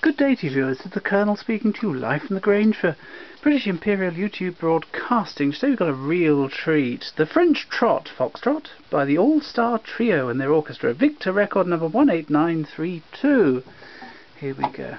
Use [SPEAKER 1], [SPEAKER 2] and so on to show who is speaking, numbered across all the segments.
[SPEAKER 1] Good day to you viewers, it's the Colonel speaking to you live from the Grange for British Imperial YouTube Broadcasting. Today we've got a real treat. The French Trot Foxtrot by the All-Star Trio and their orchestra, Victor record number 18932. Here we go.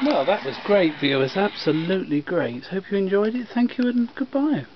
[SPEAKER 1] Well, that was great, viewers. Absolutely great. Hope you enjoyed it. Thank you and goodbye.